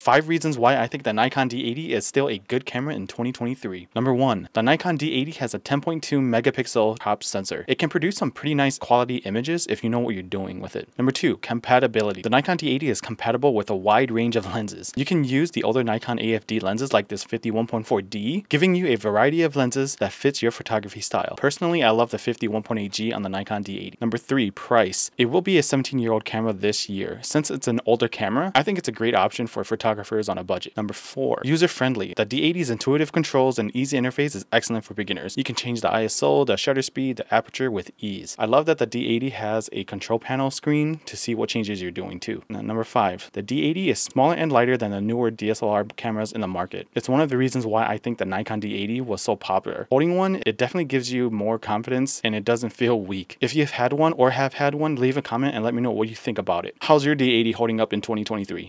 5 reasons why I think the Nikon D80 is still a good camera in 2023. Number 1. The Nikon D80 has a 10.2 megapixel crop sensor. It can produce some pretty nice quality images if you know what you're doing with it. Number 2. Compatibility. The Nikon D80 is compatible with a wide range of lenses. You can use the older Nikon AFD lenses like this 51.4D, giving you a variety of lenses that fits your photography style. Personally, I love the 51.8G on the Nikon D80. Number 3. Price. It will be a 17 year old camera this year. Since it's an older camera, I think it's a great option for photographers photographers on a budget. Number four, user friendly. The D80's intuitive controls and easy interface is excellent for beginners. You can change the ISO, the shutter speed, the aperture with ease. I love that the D80 has a control panel screen to see what changes you're doing too. Now, number five, the D80 is smaller and lighter than the newer DSLR cameras in the market. It's one of the reasons why I think the Nikon D80 was so popular. Holding one, it definitely gives you more confidence and it doesn't feel weak. If you've had one or have had one, leave a comment and let me know what you think about it. How's your D80 holding up in 2023?